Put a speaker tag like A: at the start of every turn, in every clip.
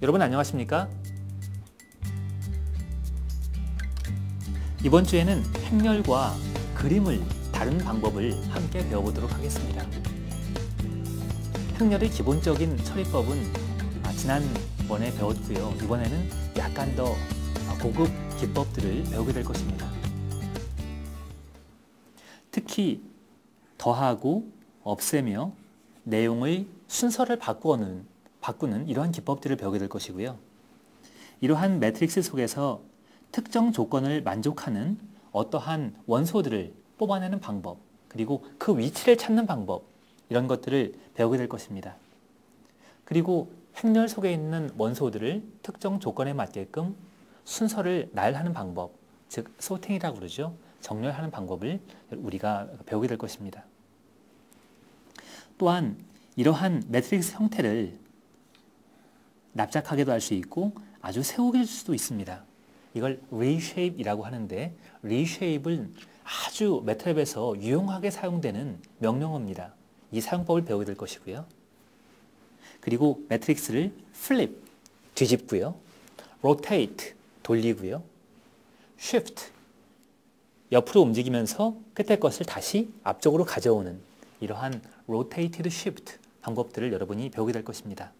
A: 여러분 안녕하십니까? 이번 주에는 행렬과 그림을 다른 방법을 함께 배워보도록 하겠습니다. 행렬의 기본적인 처리법은 아, 지난번에 배웠고요. 이번에는 약간 더 고급 기법들을 배우게 될 것입니다. 특히 더하고 없애며 내용의 순서를 바꾸는, 바꾸는 이러한 기법들을 배우게 될 것이고요. 이러한 매트릭스 속에서 특정 조건을 만족하는 어떠한 원소들을 뽑아내는 방법, 그리고 그 위치를 찾는 방법, 이런 것들을 배우게 될 것입니다. 그리고 행렬 속에 있는 원소들을 특정 조건에 맞게끔 순서를 나열하는 방법, 즉 sorting이라고 그러죠. 정렬하는 방법을 우리가 배우게 될 것입니다. 또한 이러한 매트릭스 형태를 납작하게도 할 수 있고 아주 세우게 할 수도 있습니다. 이걸 reshape이라고 하는데 reshape은 아주 MATLAB에서 유용하게 사용되는 명령어입니다. 이 사용법을 배우게 될 것이고요. 그리고 매트릭스를 flip, 뒤집고요. rotate, 돌리고요. shift, 옆으로 움직이면서 끝에 것을 다시 앞쪽으로 가져오는 이러한 rotated shift 방법들을 여러분이 배우게 될 것입니다.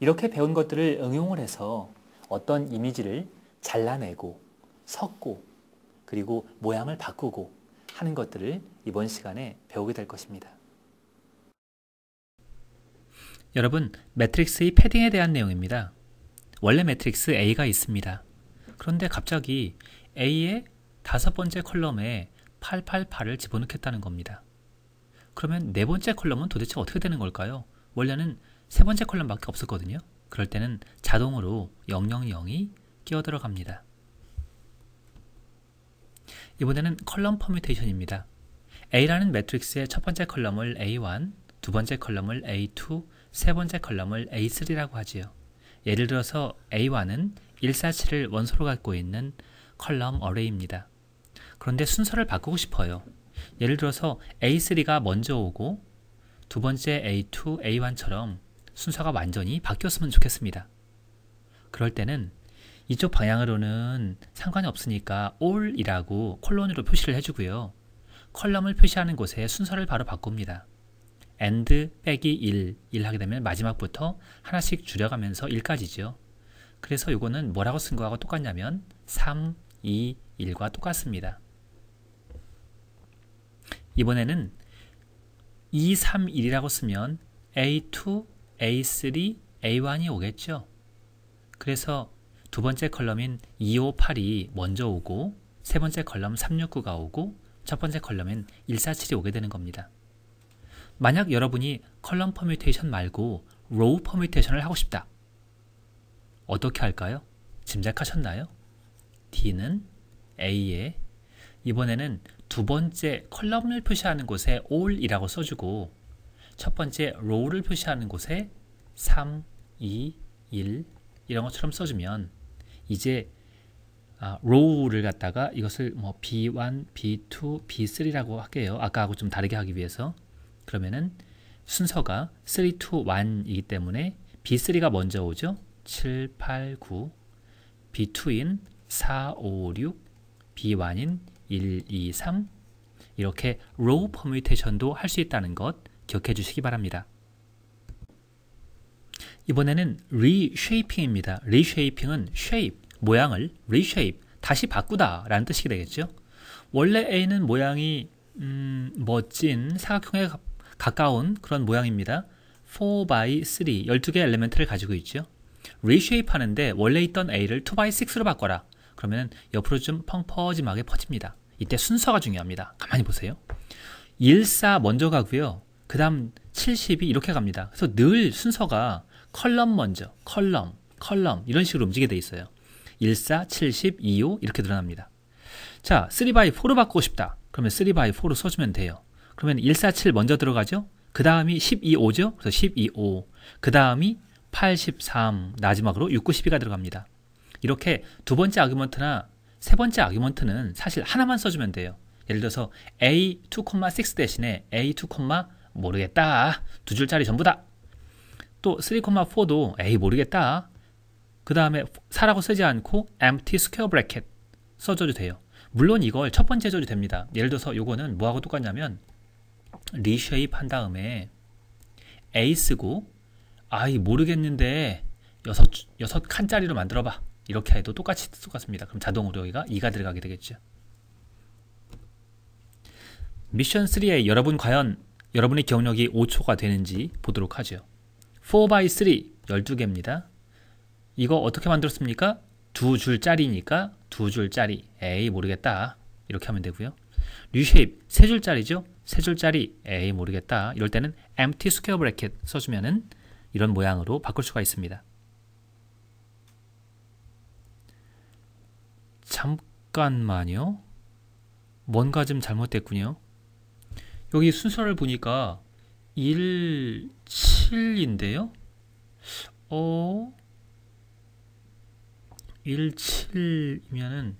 A: 이렇게 배운 것들을 응용을 해서 어떤 이미지를 잘라내고 섞고 그리고 모양을 바꾸고 하는 것들을 이번 시간에 배우게 될 것입니다.
B: 여러분, 매트릭스의 padding에 대한 내용입니다. 원래 매트릭스 A가 있습니다. 그런데 갑자기 A의 다섯 번째 column에 888을 집어넣겠다는 겁니다. 그러면 네 번째 column은 도대체 어떻게 되는 걸까요? 원래는 세 번째 column밖에 없었거든요. 그럴 때는 자동으로 000이 끼어 들어갑니다. 이번에는 column permutation입니다. A라는 매트릭스의 첫 번째 column을 A1, 두 번째 column을 A2, 세 번째 column을 A3라고 하지요. 예를 들어서 A1은 147을 원소로 갖고 있는 column array입니다. 그런데 순서를 바꾸고 싶어요. 예를 들어서 A3가 먼저 오고 두 번째 A2, A1처럼 순서가 완전히 바뀌었으면 좋겠습니다. 그럴 때는 이쪽 방향으로는 상관이 없으니까 all이라고 콜론으로 표시를 해주고요. 컬럼을 표시하는 곳에 순서를 바로 바꿉니다. and 빼기 1, 1 하게 되면 마지막부터 하나씩 줄여가면서 1까지죠. 그래서 이거는 뭐라고 쓴 거하고 똑같냐면 3, 2, 1과 똑같습니다. 이번에는 2, 3, 1이라고 쓰면 A2, A3, A1이 오겠죠. 그래서 두 번째 컬럼인 258이 먼저 오고 세 번째 column 369가 오고 첫 번째 column엔 147이 오게 되는 겁니다. 만약 여러분이 column permutation 말고 row permutation을 하고 싶다. 어떻게 할까요? 짐작하셨나요? D는 A에 이번에는 두 번째 column을 표시하는 곳에 all이라고 써주고 첫 번째 row를 표시하는 곳에 3, 2, 1 이런 것처럼 써주면 이제 아, row를 갖다가 이것을 뭐 B1, B2, B3라고 할게요. 아까하고 좀 다르게 하기 위해서 그러면은 순서가 3, 2, 1이기 때문에 B3가 먼저 오죠. 7, 8, 9 B2인 4, 5, 6 B1인 1, 2, 3 이렇게 row permutation도 할 수 있다는 것 기억해 주시기 바랍니다. 이번에는 reshaping입니다. reshaping은 shape, 모양을 reshape, 다시 바꾸다 라는 뜻이 되겠죠. 원래 A는 모양이 음, 멋진 사각형에 가까운 그런 모양입니다. 4x3, 12개의 엘리멘트를 가지고 있죠. reshape 하는데 원래 있던 A를 2x6로 바꿔라. 그러면 옆으로 좀 펑퍼짐하게 퍼집니다. 이때 순서가 중요합니다. 가만히 보세요. 1, 4 먼저 가고요. 그 다음 70이 이렇게 갑니다. 그래서 늘 순서가 column 먼저, column, column 이런 식으로 움직이게 돼 있어요. 1, 4, 70, 2, 5 이렇게 드러납니다. 자, 3x4로 바꾸고 싶다. 그러면 3x4로 써주면 돼요. 그러면 1, 4, 7 먼저 들어가죠? 그 다음이 12, 5죠? 그래서 12, 5. 그 다음이 83, 마지막으로 6, 9, 12가 들어갑니다. 이렇게 두 번째 argument나 세 번째 argument는 사실 하나만 써주면 돼요. 예를 들어서 a2,6 대신에 a2, 모르겠다. 두 줄짜리 전부다. 또 3,4도 에이 모르겠다. 그 다음에 4라고 쓰지 않고 empty square bracket 써줘도 돼요. 물론 이걸 첫 번째 줘도 됩니다. 예를 들어서 요거는 뭐하고 똑같냐면 리쉐입 한 다음에 A 쓰고 아이 모르겠는데 여섯 여섯 칸짜리로 만들어봐 이렇게 해도 똑같이 똑같습니다. 그럼 자동으로 여기가 2가 들어가게 되겠죠. 미션 3에 여러분 과연 여러분의 기억력이 5초가 되는지 보도록 하죠. 4x3 12개입니다. 이거 어떻게 만들었습니까? 두 줄짜리니까 두 줄짜리. 에이 모르겠다. 이렇게 하면 되고요. 리쉐입 세 줄짜리죠? 세 줄짜리. 에이 모르겠다. 이럴 때는 empty square bracket 써주면은 이런 모양으로 바꿀 수가 있습니다. 잠깐만요. 뭔가 좀 잘못됐군요. 여기 순서를 보니까 1, 7인데요. 어, 1, 7이면은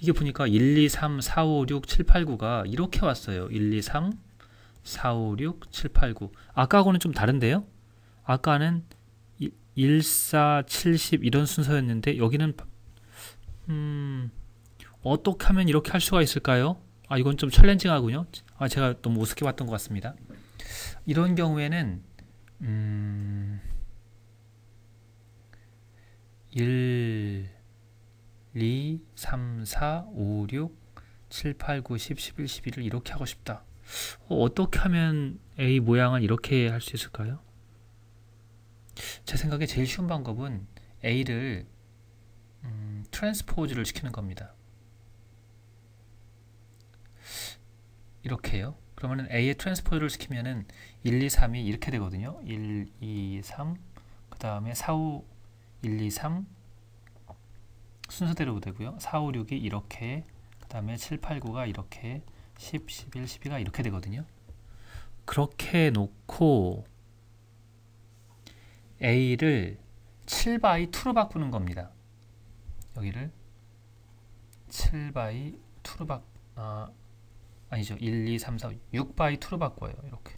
B: 이게 보니까 1, 2, 3, 4, 5, 6, 7, 8, 9가 이렇게 왔어요. 1, 2, 3, 4, 5, 6, 7, 8, 9. 아까하고는 좀 다른데요? 아까는 1, 4, 70 이런 순서였는데 여기는 음, 어떻게 하면 이렇게 할 수가 있을까요? 아, 이건 좀 챌린징하군요. 아, 제가 너무 우습게 봤던 것 같습니다. 이런 경우에는 음, 1, 2, 3, 4, 5, 6, 7, 8, 9, 10, 11, 12를 이렇게 하고 싶다. 어, 떻게 하면 A 모양을 이렇게 할 수 있을까요? 제 생각에 제일 쉬운 방법은 A를 음, 트랜스포즈를 시키는 겁니다. 이렇게요. 그러면 A의 트랜스포즈를 시키면은 1, 2, 3이 이렇게 되거든요. 1, 2, 3, 그 다음에 4, 5, 1, 2, 3 순서대로 되고요. 4, 5, 6이 이렇게, 그 다음에 7, 8, 9가 이렇게, 10, 11, 12가 이렇게 되거든요. 그렇게 놓고 A를 7by 2로 바꾸는 겁니다. 여기를 7by 2로 바, 아, 아니죠. 1, 2, 3, 4, 6 by 2로 바꿔요. 이렇게.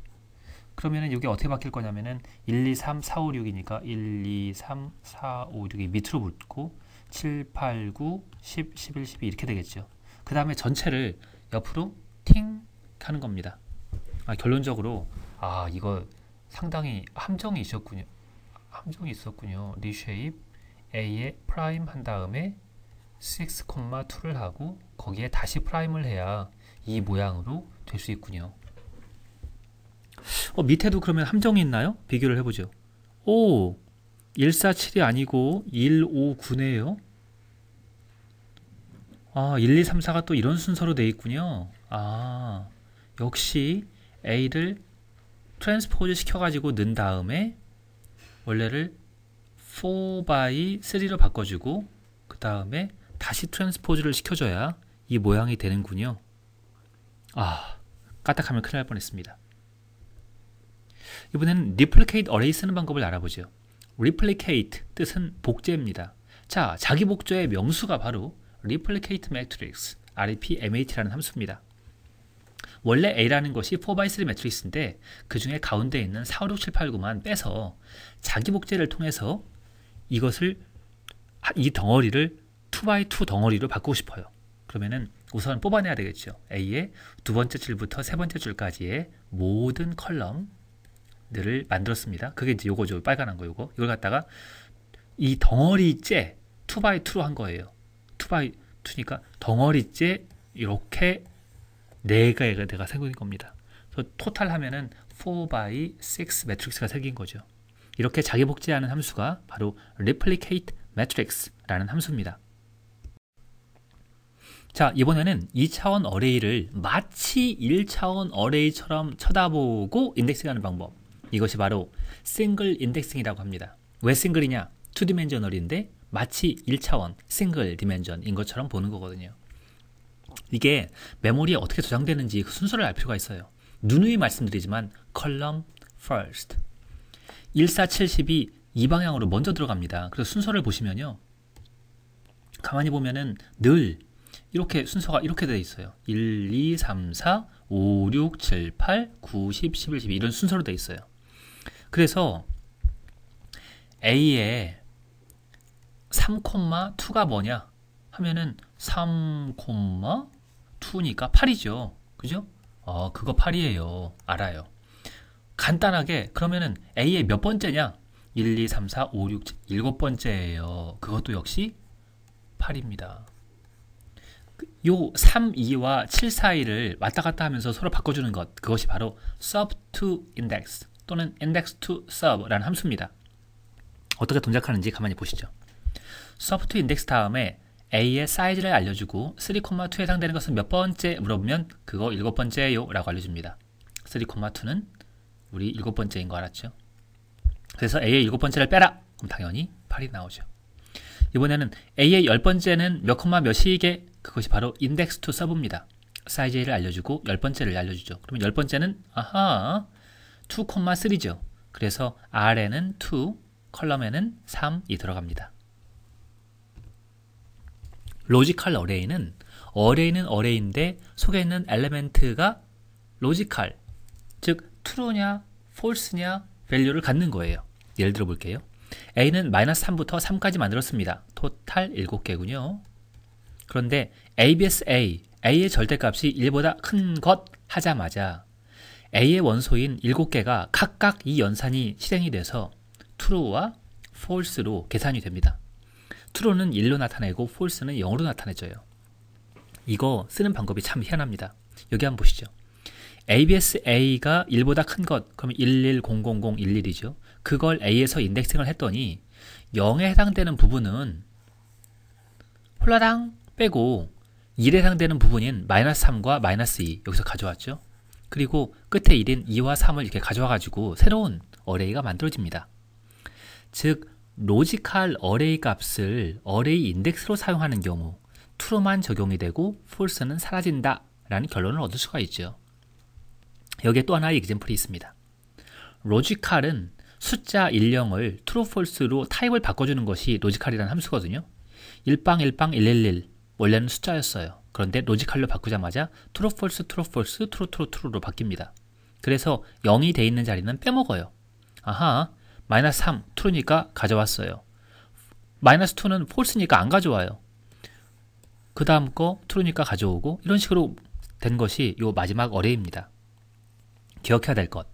B: 그러면은 여기 어떻게 바뀔 거냐면은 1, 2, 3, 4, 5, 6이니까 1, 2, 3, 4, 5, 6이 밑으로 붙고 7, 8, 9, 10, 11, 12 이렇게 되겠죠. 그 다음에 전체를 옆으로 팅 하는 겁니다. 아, 결론적으로 아 이거 상당히 함정이 있었군요. 함정이 있었군요. reshape A에 prime 한 다음에 6,2를 하고 거기에 다시 prime을 해야 이 모양으로 될 수 있군요. 어, 밑에도 그러면 함정이 있나요? 비교를 해보죠. 오, 147이 아니고 159네요. 아, 1, 2, 3, 4가 또 이런 순서로 되어 있군요. 아, 역시 A를 트랜스포즈 시켜가지고 넣은 다음에 원래를 4by 3로 바꿔주고 그 다음에 다시 트랜스포즈를 시켜줘야 이 모양이 되는군요. 아, 까딱하면 큰일 날 뻔했습니다. 이번에는 replicate array 쓰는 방법을 알아보죠. replicate 뜻은 복제입니다. 자, 자기 복제의 명수가 바로 replicate matrix, rpmhat라는 함수입니다. 원래 A라는 것이 4x3 매트릭스인데 그 중에 가운데 있는 4, 5, 6, 7, 8, 9만 빼서 자기 복제를 통해서 이것을 이 덩어리를 2x2 덩어리로 바꾸고 싶어요. 그러면은 우선 뽑아내야 되겠죠. A의 두 번째 줄부터 세 번째 줄까지의 모든 컬럼들을 만들었습니다. 그게 이제 요거죠. 빨간한 거 요거. 이걸 갖다가 이 덩어리째 2x2로 한 거예요. 2x2니까 덩어리째 이렇게 네 개가 내가 생긴 겁니다. 토탈 하면은 4x6 매트릭스가 생긴 거죠. 이렇게 자기 복제하는 함수가 바로 replicate matrix라는 함수입니다. 자, 이번에는 2차원 array를 마치 1차원 array처럼 쳐다보고 indexing하는 방법. 이것이 바로 single indexing이라고 합니다. 왜 싱글이냐? 2 dimensional인데 마치 1차원 single dimension인 것처럼 보는 거거든요. 이게 메모리에 어떻게 저장되는지 그 순서를 알 필요가 있어요. 누누이 말씀드리지만 column first 1470이 이 방향으로 먼저 들어갑니다. 그래서 순서를 보시면요. 가만히 보면은 늘 이렇게 순서가 이렇게 되어 있어요. 1, 2, 3, 4, 5, 6, 7, 8, 9, 10, 11, 12 이런 순서로 되어 있어요. 그래서 A에 3,2가 뭐냐 하면은 3,2니까 8이죠. 그죠? 어, 그거 8이에요. 알아요. 간단하게 그러면은 A의 몇 번째냐? 1, 2, 3, 4, 5, 6, 7, 일곱 번째예요. 그것도 역시 8입니다. 요 3, 2와 7 사이를 왔다 갔다 하면서 서로 바꿔주는 것 그것이 바로 sub to index 또는 index to sub라는 함수입니다. 어떻게 동작하는지 가만히 보시죠. sub to index 다음에 A의 사이즈를 알려주고 3,2에 해당되는 것은 몇 번째 물어보면 그거 일곱 번째요 라고 알려줍니다. 3,2는 우리 일곱 번째인 거 알았죠? 그래서 A의 일곱 번째를 빼라! 그럼 당연히 8이 나오죠. 이번에는 A의 열 번째는 몇 콤마 몇이게 그것이 바로 index to sub입니다. 사이즈를 알려주고 열 번째를 알려주죠. 그러면 열 번째는 아하 2,3죠. 그래서 R에는 2, column에는 3이 들어갑니다. logical array는 array는 array인데 속에 있는 element가 logical 즉 true냐 false냐 value를 갖는 거예요. 예를 들어 볼게요. A는 마이너스 3부터 3까지 만들었습니다. 토탈 7개군요. 그런데 ABS A, A의 절대값이 1보다 큰 것 하자마자 A의 원소인 7개가 각각 이 연산이 실행이 돼서 true와 false로 계산이 됩니다. true는 1로 나타내고 false는 0으로 나타내져요. 이거 쓰는 방법이 참 희한합니다. 여기 한번 보시죠. ABS A가 1보다 큰 것, 그러면 110011이죠. 그걸 A에서 인덱싱을 했더니 0에 해당되는 부분은 홀라당 빼고 1에 해당되는 부분인 마이너스 3과 마이너스 2 여기서 가져왔죠. 그리고 끝에 1인 2와 3을 이렇게 가져와가지고 새로운 어레이가 만들어집니다. 즉 logical array 값을 array index로 사용하는 경우 true만 적용이 되고 false는 사라진다 라는 결론을 얻을 수가 있죠. 여기에 또 하나의 example이 있습니다. logical은 숫자 1,0을 true, false로 타입을 바꿔주는 것이 logical이라는 함수거든요. 1빵 1빵 111 원래는 숫자였어요. 그런데 logical로 바꾸자마자 true, false, true, false, true, true, true로 바뀝니다. 그래서 0이 돼 있는 자리는 빼먹어요. 아하, 마이너스 3, true니까 가져왔어요. 마이너스 2는 false니까 안 가져와요. 그 다음 거 true니까 가져오고 이런 식으로 된 것이 요 마지막 array입니다. 기억해야 될 것.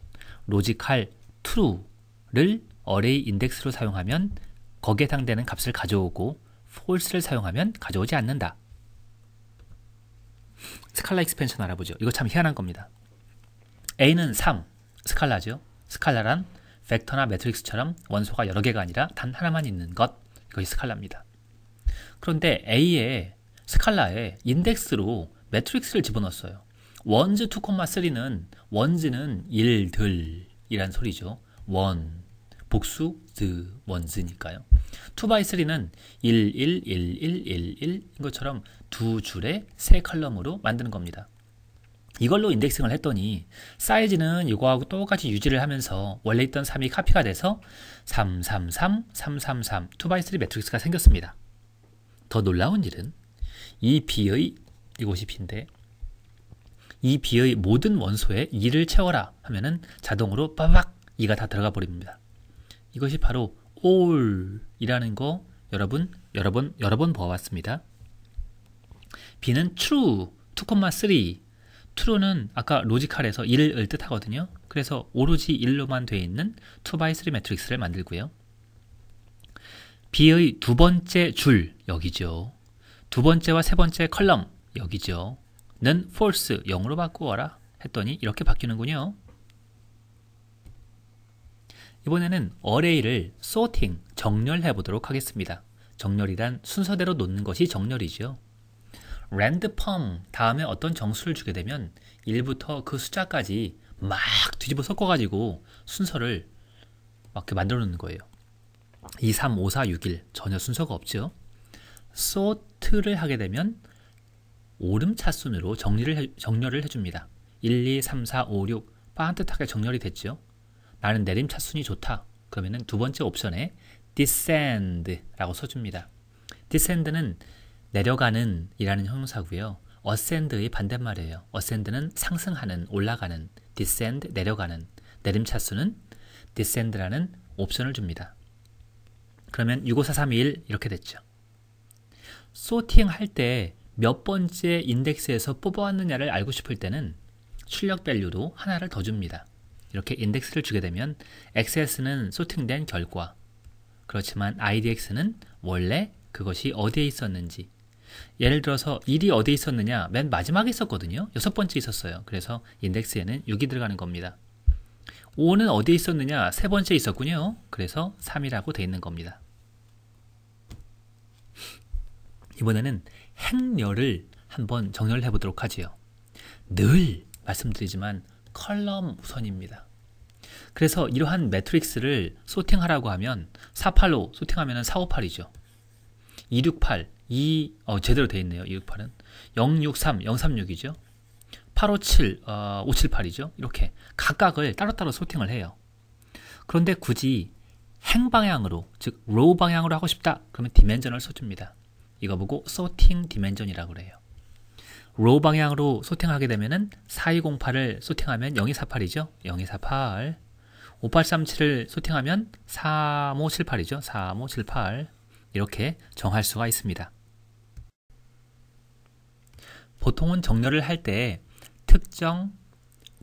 B: 로지컬 true를 어레이 인덱스로 사용하면 거기에 해당되는 값을 가져오고 false를 사용하면 가져오지 않는다. scalar expansion 알아보죠. 이거 참 희한한 겁니다. A는 3, 스칼라죠. 스칼라란 벡터나 매트릭스처럼 원소가 여러 개가 아니라 단 하나만 있는 것, 이것이 스칼라입니다. 그런데 A에 스칼라에 인덱스로 매트릭스를 집어넣었어요. ones 2,3는 ones는 일들이란 소리죠. one, 복수, 드, ones니까요. 2x3는 1, 1, 1, 1, 1, 1인 것처럼 두 줄의 세 column으로 만드는 겁니다. 이걸로 indexing을 했더니 사이즈는 이거하고 똑같이 유지를 하면서 원래 있던 3이 카피가 돼서 333, 333, 2x3 매트릭스가 생겼습니다. 더 놀라운 일은 이 B의 이곳이 B인데 이 B의 모든 원소에 2를 채워라 하면은 자동으로 빠박 2가 다 들어가 버립니다. 이것이 바로 all이라는 거 여러분 여러 번 여러 번 보아왔습니다. B는 true 2,3 true는 아까 로지컬에서 1을 뜻하거든요. 그래서 오로지 1로만 되어 있는 2x3 매트릭스를 만들고요. B의 두 번째 줄 여기죠. 두 번째와 세 번째 컬럼 여기죠. 는 false 0으로 바꾸어라 했더니 이렇게 바뀌는군요. 이번에는 어레이를 sorting, 정렬해 보도록 하겠습니다. 정렬이란 순서대로 놓는 것이 정렬이죠. 랜드펌 다음에 어떤 정수를 주게 되면 1부터 그 숫자까지 막 뒤집어 섞어가지고 순서를 막 이렇게 만들어 놓는 거예요. 2, 3, 5, 4, 6, 1 전혀 순서가 없죠. sort를 하게 되면 오름차 순으로 정리를 해, 정렬을 해줍니다. 1, 2, 3, 4, 5, 6 반듯하게 정렬이 됐죠. 나는 내림차 순이 좋다. 그러면은 두 번째 옵션에 descend라고 써줍니다. descend는 내려가는 이라는 형용사고요. ascend의 반대말이에요. ascend는 상승하는, 올라가는, descend 내려가는, 내림차수는 descend라는 옵션을 줍니다. 그러면 65431 이렇게 됐죠. 소팅 할 때 몇 번째 인덱스에서 뽑아왔느냐를 알고 싶을 때는 출력 value로 하나를 더 줍니다. 이렇게 인덱스를 주게 되면 XS는 sorting된 결과 그렇지만 IDX는 원래 그것이 어디에 있었는지 예를 들어서 1이 어디에 있었느냐 맨 마지막에 있었거든요. 여섯 번째 있었어요. 그래서 인덱스에는 6이 들어가는 겁니다. 5는 어디에 있었느냐 세 번째 있었군요. 그래서 3이라고 되어 있는 겁니다. 이번에는 행렬을 한번 정렬을 해보도록 하지요. 늘 말씀드리지만 column 우선입니다. 그래서 이러한 matrix를 sorting하라고 하면 48로 sorting하면 458이죠. 268, 2, 어, 제대로 되어 있네요. 268은. 063, 036이죠. 857, 어, 578이죠. 이렇게 각각을 따로따로 sorting을 해요. 그런데 굳이 행 방향으로, 즉, row 방향으로 하고 싶다. 그러면 dimension을 써줍니다. 이거 보고 sorting dimension이라고 그래요. row 방향으로 sorting하게 되면은 4208을 sorting하면 0248이죠. 0248. 5837을 sorting하면 3578이죠. 3578. 이렇게 정할 수가 있습니다. 보통은 정렬을 할 때 특정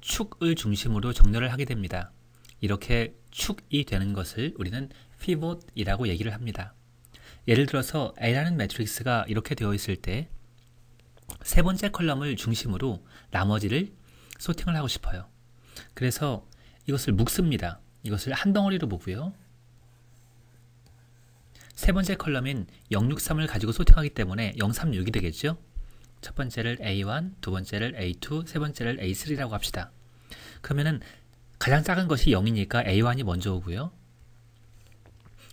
B: 축을 중심으로 정렬을 하게 됩니다. 이렇게 축이 되는 것을 우리는 pivot이라고 얘기를 합니다. 예를 들어서 A라는 matrix가 이렇게 되어 있을 때 세 번째 column을 중심으로 나머지를 sorting을 하고 싶어요. 그래서 이것을 묶습니다. 이것을 한 덩어리로 보고요. 세 번째 column인 063을 가지고 sorting하기 때문에 036이 되겠죠. 첫 번째를 A1, 두 번째를 A2, 세 번째를 A3라고 합시다. 그러면은 가장 작은 것이 0이니까 A1이 먼저 오고요.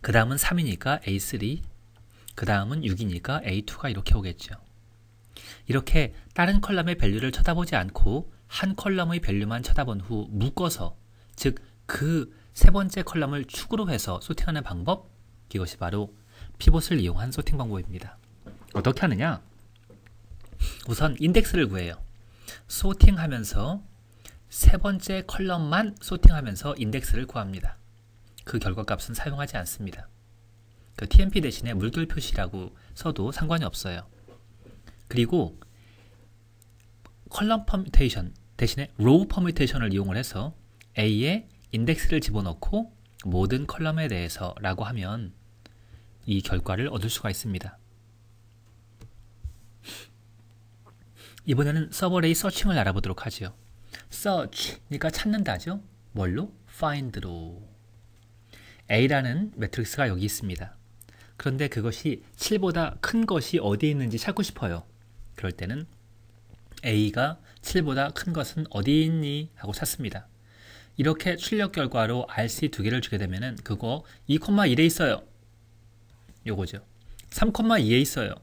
B: 그 다음은 3이니까 A3, 그 다음은 6이니까 A2가 이렇게 오겠죠. 이렇게 다른 column의 value를 쳐다보지 않고 한 column의 value만 쳐다본 후 묶어서 즉 그 세 번째 column을 축으로 해서 sorting하는 방법 이것이 바로 pivot을 이용한 sorting 방법입니다. 어떻게 하느냐? 우선 인덱스를 구해요. sorting하면서 세 번째 column만 sorting하면서 인덱스를 구합니다. 그 결과값은 사용하지 않습니다. 그 TMP 대신에 물결 표시라고 써도 상관이 없어요. 그리고 column permutation 대신에 row permutation을 이용을 해서 A에 인덱스를 집어넣고 모든 column에 대해서 라고 하면 이 결과를 얻을 수가 있습니다. 이번에는 서버레이 서칭을 알아보도록 하죠. search니까 찾는다죠. 뭘로? find로. A라는 매트릭스가 여기 있습니다. 그런데 그것이 7보다 큰 것이 어디에 있는지 찾고 싶어요. 그럴 때는 A가 7보다 큰 것은 어디 있니? 하고 찾습니다. 이렇게 출력 결과로 RC 두 개를 주게 되면은 그거 2,1에 있어요. 요거죠. 3,2에 있어요.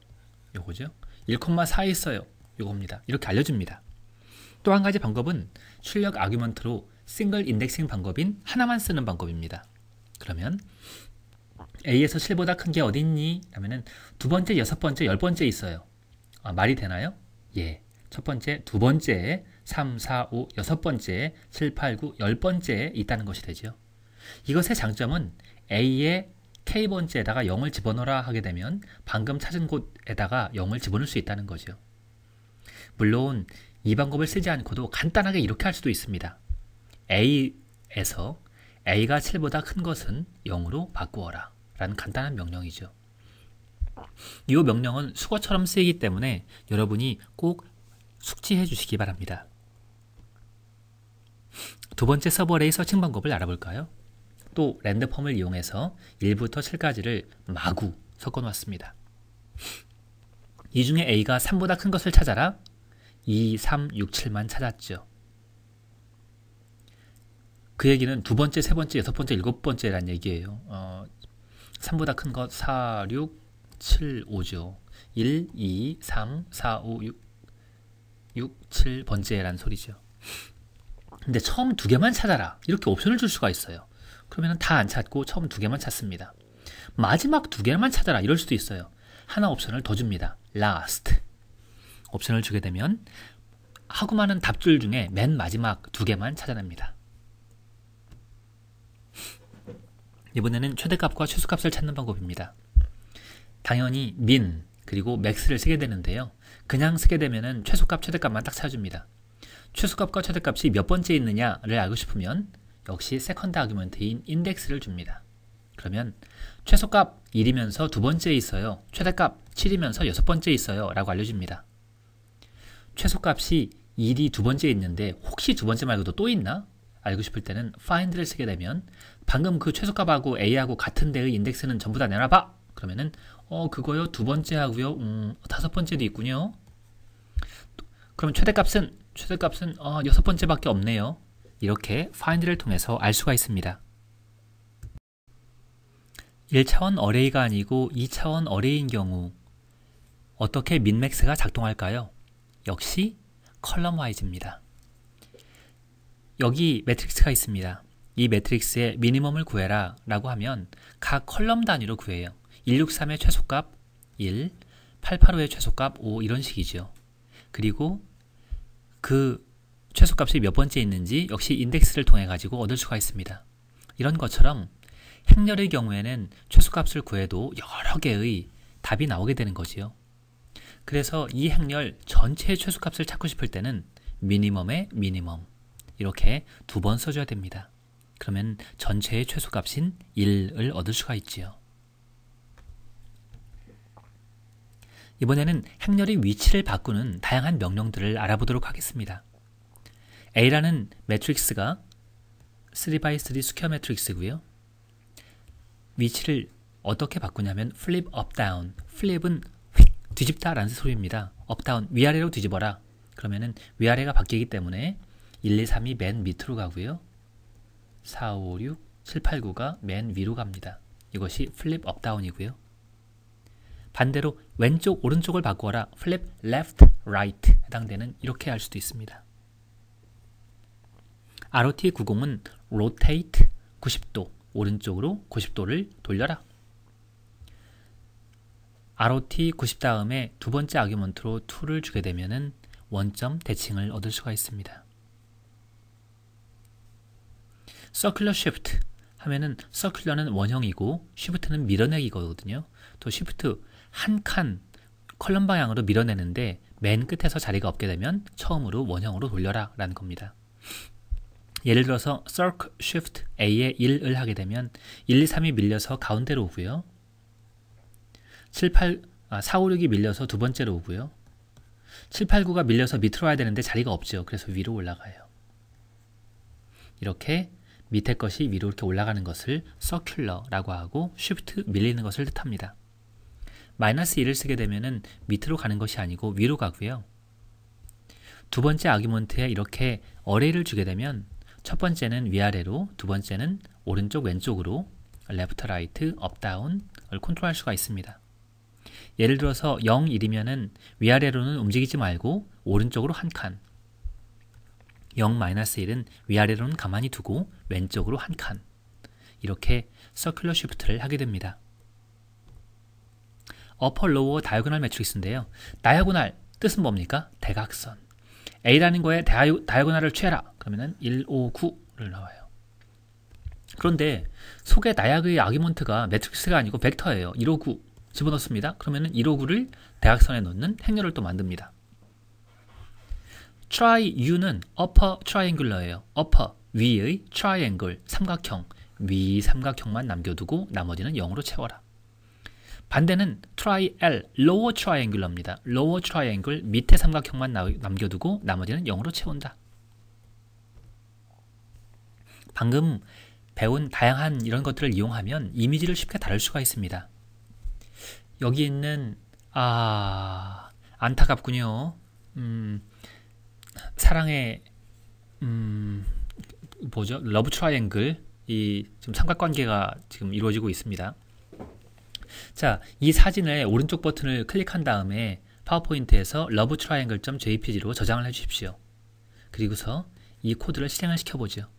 B: 요거죠. 1,4에 있어요. 요겁니다. 이렇게 알려줍니다. 또 한 가지 방법은 출력 아규먼트로 싱글 인덱싱 방법인 하나만 쓰는 방법입니다. 그러면 A에서 7보다 큰 게 어디 있니? 라면은 두 번째, 여섯 번째, 열 번째 있어요. 아, 말이 되나요? 예. 첫 번째, 두 번째, 3, 4, 5, 여섯 번째, 7, 8, 9, 열 번째에 있다는 것이 되죠. 이것의 장점은 A의 K번째에다가 0을 집어넣어라 하게 되면 방금 찾은 곳에다가 0을 집어넣을 수 있다는 거죠. 물론 이 방법을 쓰지 않고도 간단하게 이렇게 할 수도 있습니다. A에서 A가 7보다 큰 것은 0으로 바꾸어라 라는 간단한 명령이죠. 이 명령은 수거처럼 쓰이기 때문에 여러분이 꼭 숙지해 주시기 바랍니다. 두 번째 서버레이 서칭 방법을 알아볼까요? 또 랜드펌을 이용해서 1부터 7까지를 마구 섞어 놓았습니다. 이 중에 A가 3보다 큰 것을 찾아라 2, 3, 6, 7만 찾았죠. 그 얘기는 두 번째, 세 번째, 여섯 번째, 일곱 번째란 얘기예요. 어, 3보다 큰 것 4, 6, 7, 5죠. 1, 2, 3, 4, 5, 6, 6, 7번째란 소리죠. 근데 처음 두 개만 찾아라. 이렇게 옵션을 줄 수가 있어요. 그러면 다 안 찾고 처음 두 개만 찾습니다. 마지막 두 개만 찾아라. 이럴 수도 있어요. 하나 옵션을 더 줍니다. last. 옵션을 주게 되면 하고 많은 답줄 중에 맨 마지막 두 개만 찾아냅니다. 이번에는 최대값과 최소값을 찾는 방법입니다. 당연히 min 그리고 max를 쓰게 되는데요. 그냥 쓰게 되면은 최소값, 최대값만 딱 찾아줍니다. 최소값과 최대값이 몇 번째 있느냐를 알고 싶으면 역시 second argument인 인덱스를 줍니다. 그러면 최소값 1이면서 두 번째에 있어요. 최대값 7이면서 여섯 번째에 있어요. 라고 알려줍니다. 최소값이 1이 두 번째에 있는데 혹시 두 번째 말고도 또 있나? 알고 싶을 때는 find를 쓰게 되면 방금 그 최소값하고 a하고 같은 데의 인덱스는 전부 다 내놔봐! 그러면은 어 그거요 두 번째 하고요 음 다섯 번째도 있군요 그럼 최대값은 최대값은 어, 여섯 번째밖에 없네요 이렇게 find를 통해서 알 수가 있습니다 1차원 어레이가 아니고 2차원 어레이인 경우 어떻게 민맥스가 작동할까요? 역시 컬럼 와이즈입니다. 여기 matrix가 있습니다. 이 matrix의 minimum을 구해라 라고 하면 각 column 단위로 구해요. 163의 최소값 1, 885의 최소값 5 이런 식이죠. 그리고 그 최소값이 몇 번째 있는지 역시 인덱스를 통해 가지고 얻을 수가 있습니다. 이런 것처럼 행렬의 경우에는 최소값을 구해도 여러 개의 답이 나오게 되는 거지요. 그래서 이 행렬 전체의 최소값을 찾고 싶을 때는 minimum의 minimum 이렇게 두 번 써줘야 됩니다. 그러면 전체의 최소값인 1을 얻을 수가 있지요. 이번에는 행렬의 위치를 바꾸는 다양한 명령들을 알아보도록 하겠습니다. A라는 matrix가 3x3 square matrix고요. 위치를 어떻게 바꾸냐면 flip up down. flip은 휙 뒤집다 라는 소리입니다. up down 위아래로 뒤집어라. 그러면은 위아래가 바뀌기 때문에 1, 2, 3이 맨 밑으로 가고요. 4, 5, 6, 7, 8, 9가 맨 위로 갑니다. 이것이 flip up down이고요. 반대로 왼쪽 오른쪽을 바꾸어라. flip left right 해당되는 이렇게 할 수도 있습니다. ROT90은 rotate 90도 오른쪽으로 90도를 돌려라. ROT 90 다음에 두 번째 아규먼트로 2를 주게 되면은 원점 대칭을 얻을 수가 있습니다. Circular Shift 하면은 Circular는 원형이고 Shift는 밀어내기거든요. 또 Shift 한 칸 컬럼 방향으로 밀어내는데 맨 끝에서 자리가 없게 되면 처음으로 원형으로 돌려라 라는 겁니다. 예를 들어서 Circ Shift A에 1을 하게 되면 1, 2, 3이 밀려서 가운데로 오고요. 7, 8, 아, 4, 5, 6이 밀려서 두 번째로 오고요. 7, 8, 9가 밀려서 밑으로 와야 되는데 자리가 없죠. 그래서 위로 올라가요. 이렇게 밑에 것이 위로 이렇게 올라가는 것을 circular라고 하고 shift 밀리는 것을 뜻합니다. 마이너스 1을 쓰게 되면은 밑으로 가는 것이 아니고 위로 가고요. 두 번째 아규먼트에 이렇게 어레이를 주게 되면 첫 번째는 위아래로, 두 번째는 오른쪽 왼쪽으로 left right, up down을 컨트롤할 수가 있습니다. 예를 들어서 0, 1이면은 위아래로는 움직이지 말고 오른쪽으로 한 칸. 0, 1은 위아래로는 가만히 두고 왼쪽으로 한 칸. 이렇게 circular shift를 하게 됩니다. upper lower diagonal matrix인데요. diagonal 뜻은 뭡니까? 대각선. A라는 거에 다이오, 다이어고널을 취해라. 그러면은 1, 5, 9를 나와요. 그런데 속의 나약의 아기먼트가 매트릭스가 아니고 벡터예요. 1, 5, 9 집어넣습니다. 그러면은 1, 5, 9를 대각선에 넣는 행렬을 또 만듭니다. try u는 upper triangular예요. upper 위의 triangle 삼각형 위 삼각형만 남겨두고 나머지는 0으로 채워라. 반대는 try L, lower triangular입니다. lower triangle 밑에 삼각형만 남겨두고 나머지는 0으로 채운다. 방금 배운 다양한 이런 것들을 이용하면 이미지를 쉽게 다룰 수가 있습니다. 여기 있는 아 안타깝군요. 음, 사랑의 음, 뭐죠? love triangle 이 지금 삼각관계가 지금 이루어지고 있습니다. 자, 이 사진을 오른쪽 버튼을 클릭한 다음에 파워포인트에서 love triangle.jpg로 저장을 해 주십시오. 그리고서 이 코드를 실행을 시켜보죠.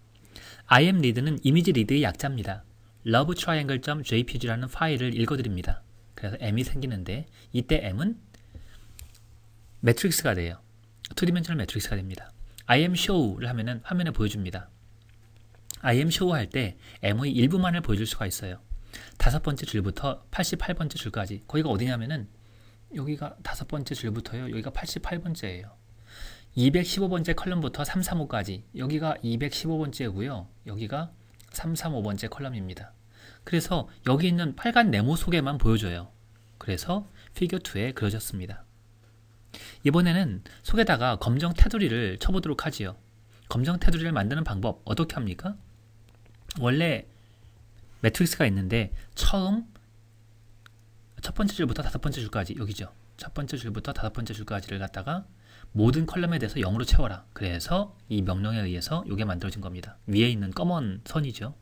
B: imread는 image read의 약자입니다. love triangle.jpg라는 파일을 읽어드립니다. 그래서 m이 생기는데 이때 m은 matrix가 돼요. 2dimensional matrix가 됩니다. imshow를 하면은 화면에 보여줍니다. imshow 할 때 M의 일부만을 보여줄 수가 있어요. 다섯 번째 줄부터 88번째 줄까지. 거기가 어디냐면은 여기가 다섯 번째 줄부터요. 여기가 88번째예요. 215번째 컬럼부터 335까지. 여기가 215번째고요. 여기가 335번째 컬럼입니다. 그래서 여기 있는 빨간 네모 속에만 보여줘요. 그래서 피겨 2에 그려졌습니다. 이번에는 속에다가 검정 테두리를 쳐보도록 하지요. 검정 테두리를 만드는 방법 어떻게 합니까? 원래 matrix가 있는데 처음 첫 번째 줄부터 다섯 번째 줄까지 여기죠. 첫 번째 줄부터 다섯 번째 줄까지를 갖다가 모든 column에 대해서 0으로 채워라. 그래서 이 명령에 의해서 이게 만들어진 겁니다. 위에 있는 검은 선이죠.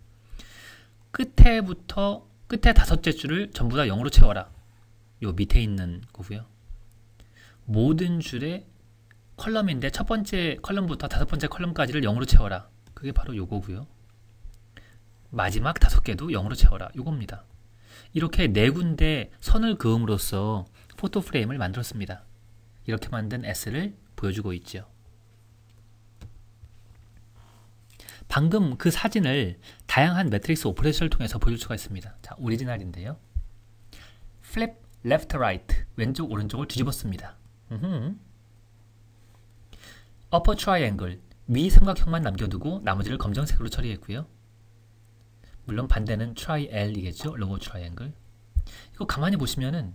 B: 끝에부터 끝에 다섯째 줄을 전부 다 0으로 채워라. 요 밑에 있는 거고요. 모든 줄에 column인데 첫 번째 column부터 다섯 번째 column까지를 0으로 채워라. 그게 바로 요거고요. 마지막 다섯 개도 0으로 채워라. 요겁니다. 이렇게 네 군데 선을 그음으로써 photo frame을 만들었습니다. 이렇게 만든 S를 보여주고 있죠. 방금 그 사진을 다양한 matrix operation을 통해서 보여줄 수가 있습니다. 자, 오리지널인데요. flip left right 왼쪽 오른쪽을 뒤집었습니다. 음흠. upper triangle 위 삼각형만 남겨두고 나머지를 검정색으로 처리했고요. 물론 반대는 triL이겠죠. lower triangle. 이거 가만히 보시면은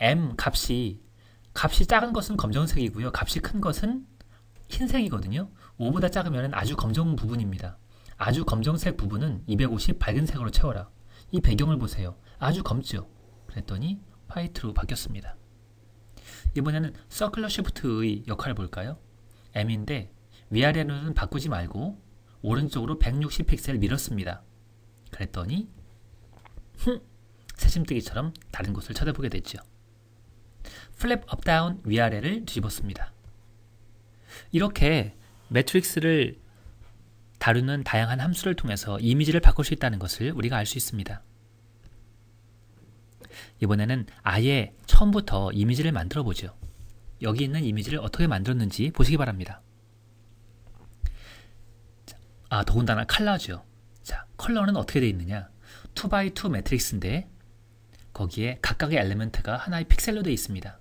B: m 값이 값이 작은 것은 검정색이고요. 값이 큰 것은 흰색이거든요. 5보다 작으면 아주 검정 부분입니다. 아주 검정색 부분은 250 밝은 색으로 채워라. 이 배경을 보세요. 아주 검죠. 그랬더니 화이트로 바뀌었습니다. 이번에는 circular shift의 역할을 볼까요? M인데 위아래로는 바꾸지 말고 오른쪽으로 160 픽셀 밀었습니다. 그랬더니 흠, 새침데기처럼 다른 곳을 쳐다보게 됐죠. flip up down 위아래를 뒤집었습니다. 이렇게 매트릭스를 다루는 다양한 함수를 통해서 이미지를 바꿀 수 있다는 것을 우리가 알 수 있습니다. 이번에는 아예 처음부터 이미지를 만들어 보죠. 여기 있는 이미지를 어떻게 만들었는지 보시기 바랍니다. 아, 더군다나 컬러죠. 자, 컬러는 어떻게 되어 있느냐? 2x2 매트릭스인데 거기에 각각의 element가 하나의 픽셀로 되어 있습니다.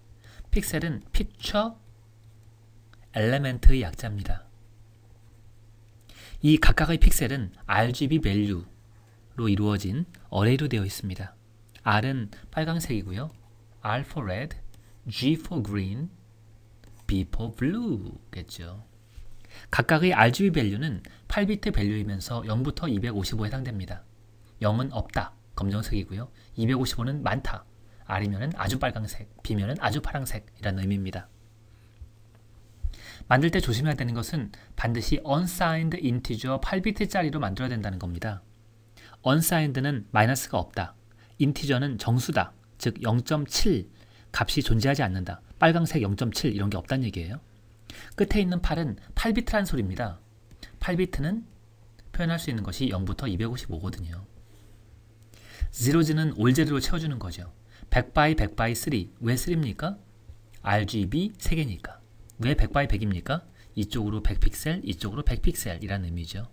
B: 픽셀은 picture element의 약자입니다. 이 각각의 픽셀은 RGB value로 이루어진 array로 되어 있습니다. R은 빨강색이고요. R for red, G for green, B for blue겠죠. 각각의 RGB 밸류는 8비트 밸류이면서 0부터 255에 해당됩니다. 0은 없다, 검정색이고요. 255는 많다, R이면 아주 빨강색, B면 아주 파랑색이라는 의미입니다. 만들 때 조심해야 되는 것은 반드시 unsigned integer 8비트짜리로 만들어야 된다는 겁니다. unsigned는 마이너스가 없다. 인티저는 정수다. 즉 0.7 값이 존재하지 않는다. 빨강색 0.7 이런 게 없다는 얘기예요. 끝에 있는 8은 8비트란 소리입니다. 8비트는 표현할 수 있는 것이 0부터 255거든요. zeroes는 올제대로 채워주는 거죠. 100 by 100 by 3. 왜 3입니까? RGB 3개니까. 왜 100 by 100입니까? 이쪽으로 100픽셀, 이쪽으로 100픽셀이라는 의미죠.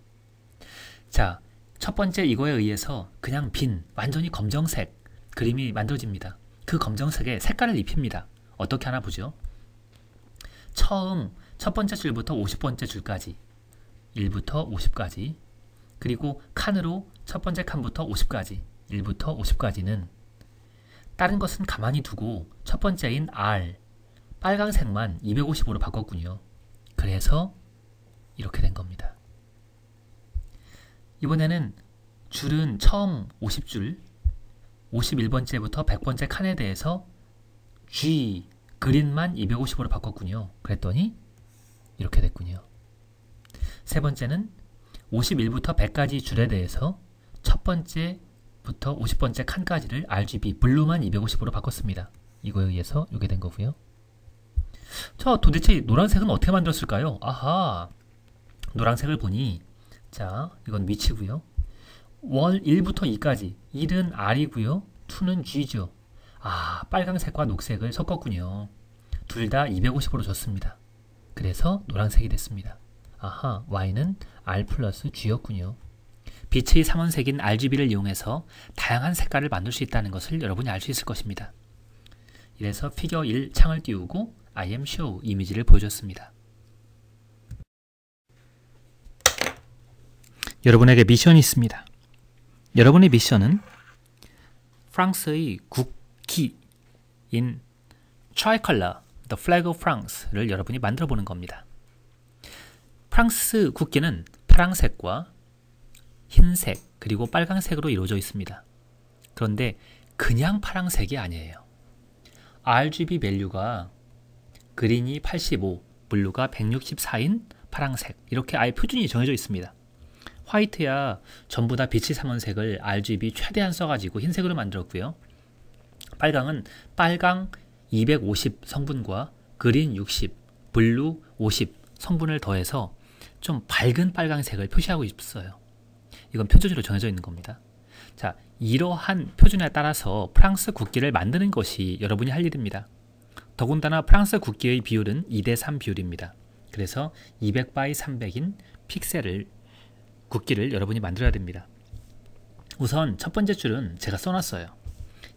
B: 자, 첫 번째 이거에 의해서 그냥 빈, 완전히 검정색 그림이 만들어집니다. 그 검정색에 색깔을 입힙니다. 어떻게 하나 보죠? 처음 첫 번째 줄부터 50번째 줄까지 1부터 50까지 그리고 칸으로 첫 번째 칸부터 50까지 1부터 50까지는 다른 것은 가만히 두고 첫 번째인 R 빨강색만 250으로 바꿨군요. 그래서 이렇게 된 겁니다. 이번에는 줄은 처음 50줄 51번째부터 100번째 칸에 대해서 G 그린만 250으로 바꿨군요. 그랬더니 이렇게 됐군요. 세 번째는 51부터 100까지 줄에 대해서 첫 번째부터 50번째 칸까지를 RGB 블루만 250으로 바꿨습니다. 이거에 의해서 이게 된 거고요. 저 도대체 노란색은 어떻게 만들었을까요? 아하 노란색을 보니 자 이건 위치고요. 월 1부터 2까지 1은 R이고요. 2는 G죠. 아 빨강색과 녹색을 섞었군요. 둘 다 250으로 줬습니다. 그래서 노란색이 됐습니다. 아하 Y는 R 플러스 G였군요. 빛의 삼원색인 RGB를 이용해서 다양한 색깔을 만들 수 있다는 것을 여러분이 알 수 있을 것입니다. 이래서 figure 1 창을 띄우고 imshow 이미지를 보여줬습니다. 여러분에게 미션이 있습니다. 여러분의 미션은 프랑스의 국기인 tricolor, The Flag of France를 여러분이 만들어 보는 겁니다. 프랑스 국기는 파랑색과 흰색 그리고 빨강색으로 이루어져 있습니다. 그런데 그냥 파랑색이 아니에요. RGB 밸류가 그린이 85, blue가 164인 파랑색 이렇게 아예 표준이 정해져 있습니다. white야 전부 다 빛의 삼원색을 RGB 최대한 써가지고 흰색으로 만들었고요. 빨강은 빨강 250 성분과 green 60, blue 50 성분을 더해서 좀 밝은 빨강색을 표시하고 있어요. 이건 표준으로 정해져 있는 겁니다. 자, 이러한 표준에 따라서 프랑스 국기를 만드는 것이 여러분이 할 일입니다. 더군다나 프랑스 국기의 비율은 2대3 비율입니다. 그래서 200 by 300인 픽셀을 국기를 여러분이 만들어야 됩니다. 우선 첫 번째 줄은 제가 써놨어요.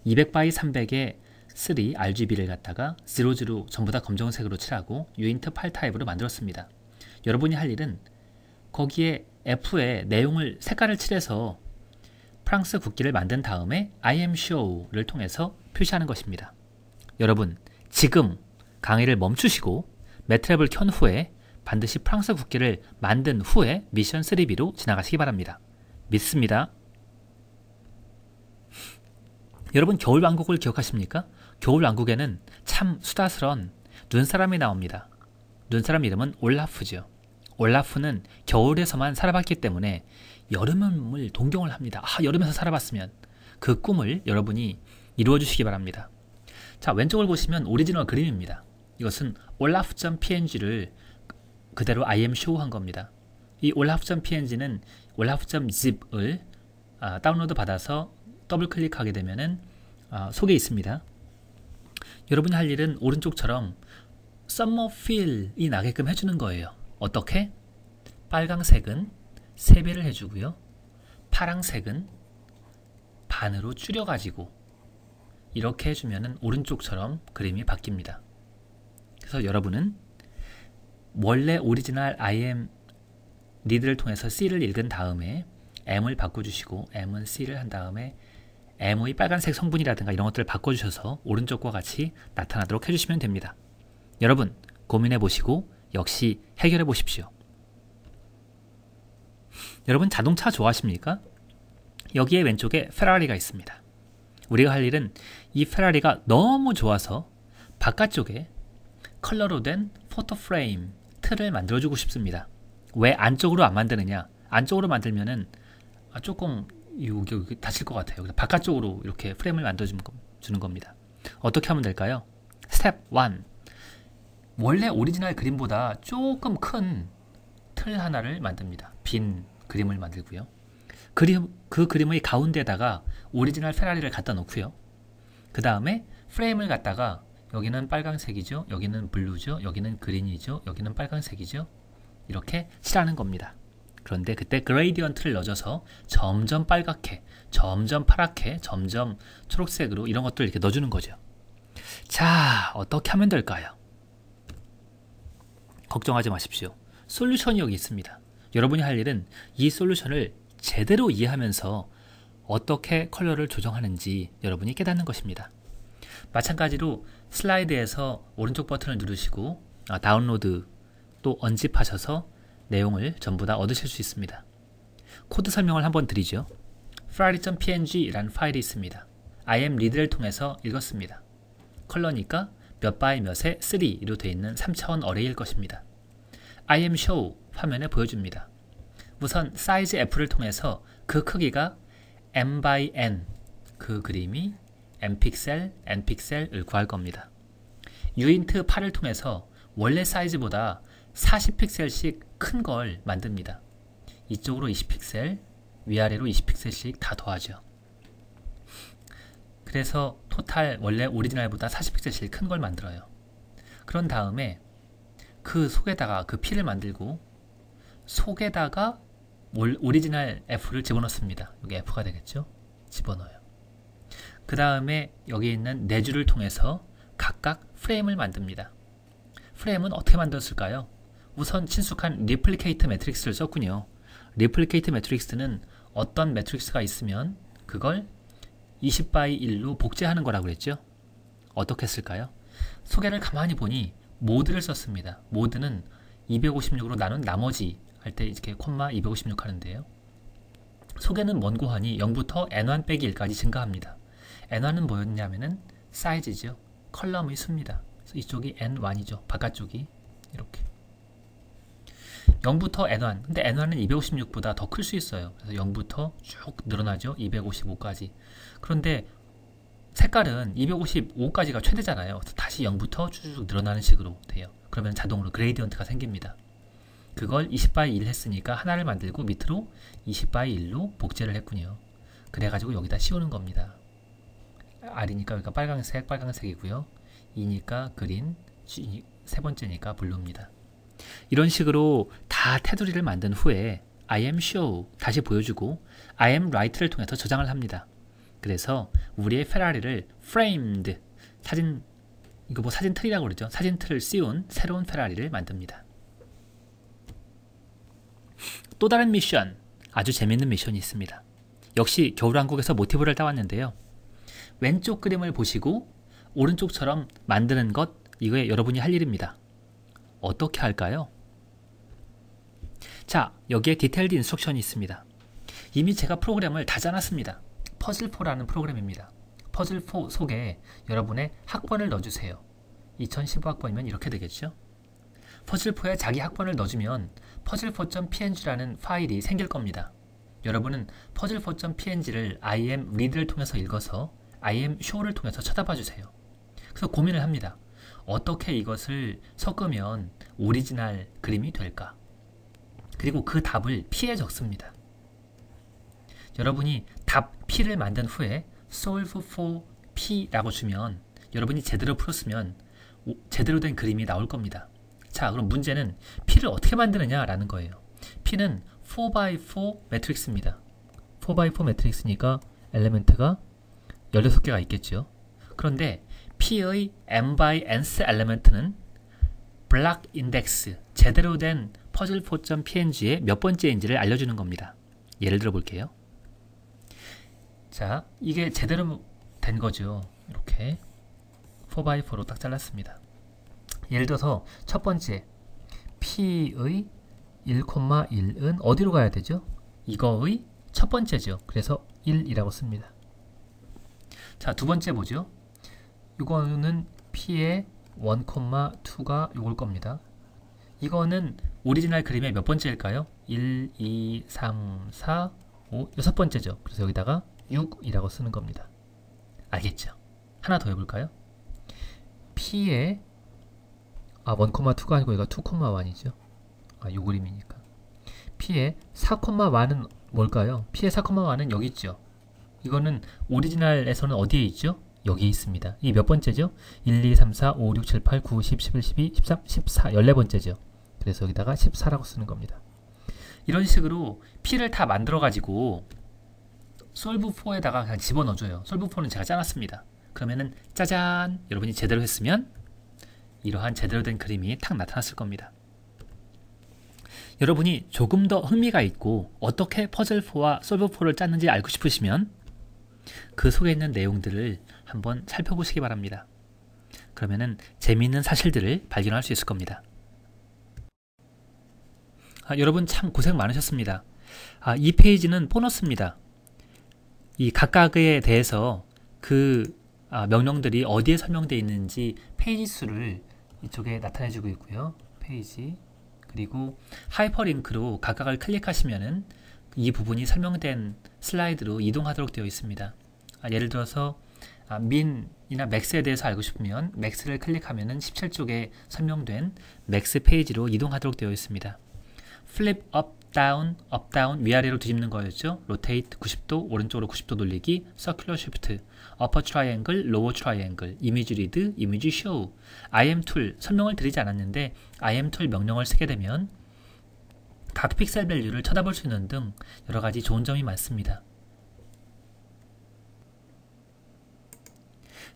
B: 200 by 300에 3 RGB를 갖다가 00 전부 다 검정색으로 칠하고 유인트 8 타입으로 만들었습니다. 여러분이 할 일은 거기에 F에 내용을 색깔을 칠해서 프랑스 국기를 만든 다음에 I am show를 통해서 표시하는 것입니다. 여러분 지금 강의를 멈추시고 매트랩을 켠 후에 반드시 프랑스 국기를 만든 후에 미션 3B로 지나가시기 바랍니다. 믿습니다. 여러분 겨울왕국을 기억하십니까? 겨울왕국에는 참 수다스런 눈사람이 나옵니다. 눈사람 이름은 올라프죠. 올라프는 겨울에서만 살아봤기 때문에 여름을 동경을 합니다. 아, 여름에서 살아봤으면 그 꿈을 여러분이 이루어 주시기 바랍니다. 자, 왼쪽을 보시면 오리지널 그림입니다. 이것은 olaf.png를 그대로 imshow 한 겁니다. 이 olaf.png는 olaf.zip을 아, 다운로드 받아서 더블 클릭하게 되면은 아, 속에 있습니다. 여러분이 할 일은 오른쪽처럼 summer feel이 나게끔 해주는 거예요. 어떻게? 빨강색은 3배를 해주고요. 파랑색은 반으로 줄여가지고 이렇게 해주면 오른쪽처럼 그림이 바뀝니다. 그래서 여러분은 원래 오리지널 IM 리드를 통해서 C를 읽은 다음에 M을 바꿔주시고 M은 C를 한 다음에 M의 빨간색 성분이라든가 이런 것들을 바꿔주셔서 오른쪽과 같이 나타나도록 해주시면 됩니다. 여러분 고민해 보시고 역시 해결해 보십시오. 여러분 자동차 좋아하십니까? 여기에 왼쪽에 페라리가 있습니다. 우리가 할 일은 이 페라리가 너무 좋아서 바깥쪽에 컬러로 된 photo frame 틀을 만들어주고 싶습니다. 왜 안쪽으로 안 만드느냐? 안쪽으로 만들면은 아, 조금 여기, 여기 다칠 것 같아요. 그래서 바깥쪽으로 이렇게 프레임을 만들어주는 겁니다. 어떻게 하면 될까요? 스텝 1. 원래 오리지널 그림보다 조금 큰 틀 하나를 만듭니다. 빈 그림을 만들고요. 그림, 그 그림의 가운데다가 오리지널 페라리를 갖다 놓고요. 그 다음에 프레임을 갖다가 여기는 빨강색이죠. 여기는 blue죠. 여기는 green이죠. 여기는 빨강색이죠. 이렇게 칠하는 겁니다. 그런데 그때 gradient를 넣어줘서 점점 빨갛게, 점점 파랗게, 점점 초록색으로 이런 것들을 이렇게 넣어주는 거죠. 자, 어떻게 하면 될까요? 걱정하지 마십시오. 솔루션이 여기 있습니다. 여러분이 할 일은 이 솔루션을 제대로 이해하면서 어떻게 컬러를 조정하는지 여러분이 깨닫는 것입니다. 마찬가지로 슬라이드에서 오른쪽 버튼을 누르시고 아, 다운로드 또 unzip하셔서 내용을 전부 다 얻으실 수 있습니다. 코드 설명을 한번 드리죠. ferrari.png라는 파일이 있습니다. imread를 통해서 읽었습니다. 컬러니까 몇 by 몇에 3로 되어 있는 3차원 array일 것입니다. imshow 화면에 보여줍니다. 우선 size F를 통해서 그 크기가 m by n 그 그림이 m 픽셀, n 픽셀을 구할 겁니다. uint8을 통해서 원래 사이즈보다 40픽셀씩 큰 걸 만듭니다. 이쪽으로 20픽셀, 위아래로 20픽셀씩 다 더하죠. 그래서 토탈 원래 오리지널보다 40픽셀씩 큰 걸 만들어요. 그런 다음에 그 속에다가 그 P를 만들고 속에다가 올, 오리지널 F를 집어넣습니다. 여기 F가 되겠죠? 집어넣어요. 그 다음에 여기 있는 네 줄을 통해서 각각 프레임을 만듭니다. 프레임은 어떻게 만들었을까요? 우선 친숙한 replicate matrix를 썼군요. replicate matrix는 어떤 매트릭스가 있으면 그걸 20 by 1로 복제하는 거라고 그랬죠. 어떻게 했을까요? 소개를 가만히 보니 mod를 썼습니다. mod는 256으로 나눈 나머지 할 때 이렇게 콤마 256 하는데요. 소개는 뭔고 하니 0부터 n1 빼기 1까지 증가합니다. n1은 뭐였냐면은 사이즈죠. column의 수입니다. 이쪽이 n1이죠. 바깥쪽이 이렇게 0부터 n1 근데 n1은 256보다 더 클 수 있어요. 그래서 0부터 쭉 늘어나죠. 255까지 그런데 색깔은 255까지가 최대잖아요. 다시 0부터 쭉 늘어나는 식으로 돼요. 그러면 자동으로 gradient가 생깁니다. 그걸 20 by 1 했으니까 하나를 만들고 밑으로 20 by 1로 복제를 했군요. 그래가지고 여기다 씌우는 겁니다. R이니까 여기가 빨강색, 빨강색이고요. 2니까 green, 세 번째니까 blue입니다. 이런 식으로 다 테두리를 만든 후에 I am show 다시 보여주고 I am write를 통해서 저장을 합니다. 그래서 우리의 페라리를 framed 사진 이거 뭐 사진 틀이라고 그러죠. 사진 틀을 씌운 새로운 페라리를 만듭니다. 또 다른 미션 아주 재밌는 미션이 있습니다. 역시 겨울왕국에서 모티브를 따왔는데요. 왼쪽 그림을 보시고 오른쪽처럼 만드는 것 이거에 여러분이 할 일입니다. 어떻게 할까요? 자, 여기에 detailed instruction이 있습니다. 이미 제가 프로그램을 다 짜놨습니다. 퍼즐4라는 프로그램입니다. 퍼즐4 속에 여러분의 학번을 넣어주세요. 2015학번이면 이렇게 되겠죠? 퍼즐4에 자기 학번을 넣어주면 퍼즐4.png라는 파일이 생길 겁니다. 여러분은 퍼즐4.png를 imread를 통해서 읽어서 imshow를 통해서 쳐다봐 주세요. 그래서 고민을 합니다. 어떻게 이것을 섞으면 오리지널 그림이 될까? 그리고 그 답을 P에 적습니다. 여러분이 답 P를 만든 후에 solve for P라고 주면 여러분이 제대로 풀었으면 제대로 된 그림이 나올 겁니다. 자, 그럼 문제는 P를 어떻게 만드느냐라는 거예요. P는 4x4 매트릭스입니다. 4x4 매트릭스니까 엘리멘트가 16개가 있겠죠. 그런데 P의 m by nth 엘리멘트는 블락 인덱스, 제대로 된 퍼즐4.png의 몇 번째인지를 알려주는 겁니다. 예를 들어 볼게요. 자, 이게 제대로 된 거죠. 이렇게 4x4로 딱 잘랐습니다. 예를 들어서 첫 번째 P의 1,1은 어디로 가야 되죠? 이거의 첫 번째죠. 그래서 1이라고 씁니다. 자, 두 번째 뭐죠? 이거는 P의 1,2가 요걸 겁니다. 이거는 오리지널 그림의 몇 번째일까요? 1, 2, 3, 4, 5, 여섯 번째죠. 그래서 여기다가 6이라고 쓰는 겁니다. 알겠죠? 하나 더 해볼까요? P의 아, 1,2가 아니고 이거 2,1이죠. 아, 요 그림이니까. P의 4,1은 뭘까요? P의 4,1은 여기 있죠. 이거는 오리지널에서는 어디에 있죠? 여기 있습니다. 이 몇 번째죠? 1, 2, 3, 4, 5, 6, 7, 8, 9, 10, 11, 12, 13, 14, 14번째죠. 그래서 여기다가 14라고 쓰는 겁니다. 이런 식으로 P를 다 만들어 가지고 솔브4에다가 그냥 집어넣어줘요. 솔브4는 제가 짜놨습니다. 그러면은 짜잔 여러분이 제대로 했으면 이러한 제대로 된 그림이 탁 나타났을 겁니다. 여러분이 조금 더 흥미가 있고 어떻게 퍼즐4와 솔브4를 짰는지 알고 싶으시면 그 속에 있는 내용들을 한번 살펴보시기 바랍니다. 그러면은 재미있는 사실들을 발견할 수 있을 겁니다. 아, 여러분 참 고생 많으셨습니다. 아, 이 페이지는 보너스입니다. 이 각각에 대해서 그 아, 명령들이 어디에 설명되어 있는지 페이지 수를 이쪽에 나타내 주고 있고요. 페이지 그리고 하이퍼링크로 각각을 클릭하시면은 이 부분이 설명된 슬라이드로 이동하도록 되어 있습니다. 아, 예를 들어서 아, min이나 max에 대해서 알고 싶으면 max를 클릭하면 은 17쪽에 설명된 max 페이지로 이동하도록 되어 있습니다. flip up down, up down 위아래로 뒤집는 거였죠. rotate 90도, 오른쪽으로 90도 돌리기, circular shift, upper triangle, lower triangle, image read, image show. IM tool 설명을 드리지 않았는데 IM tool 명령을 쓰게 되면 각 픽셀 value를 쳐다볼 수 있는 등 여러 가지 좋은 점이 많습니다.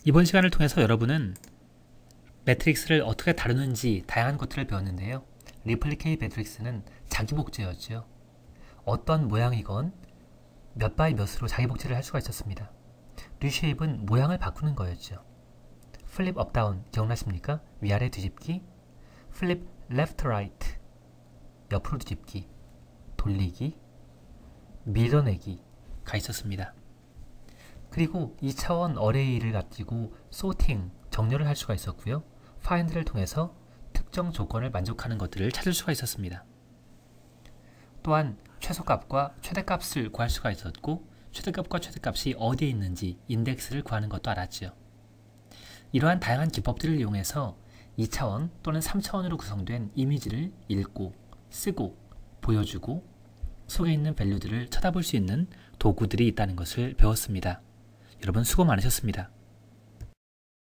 B: 이번 시간을 통해서 여러분은 매트릭스를 어떻게 다루는지 다양한 것들을 배웠는데요. replicate matrix는 자기 복제였죠. 어떤 모양이건 몇 by 몇으로 자기 복제를 할 수가 있었습니다. reshape은 모양을 바꾸는 거였죠. flip up down 기억나십니까? 위아래 뒤집기, flip left right 옆으로 뒤집기, 돌리기, 밀어내기가 있었습니다. 그리고 2차원 array를 가지고 sorting, 정렬을 할 수가 있었고요. find를 통해서 특정 조건을 만족하는 것들을 찾을 수가 있었습니다. 또한 최소값과 최대값을 구할 수가 있었고 최대값과 최대값이 어디에 있는지 인덱스를 구하는 것도 알았지요. 이러한 다양한 기법들을 이용해서 2차원 또는 3차원으로 구성된 이미지를 읽고 쓰고 보여주고 속에 있는 밸류들을 쳐다볼 수 있는 도구들이 있다는 것을 배웠습니다. 여러분 수고 많으셨습니다.